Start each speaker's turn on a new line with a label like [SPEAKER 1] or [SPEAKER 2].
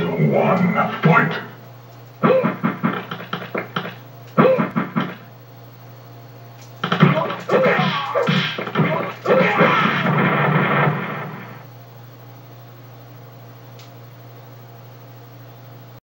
[SPEAKER 1] to one point. Okay.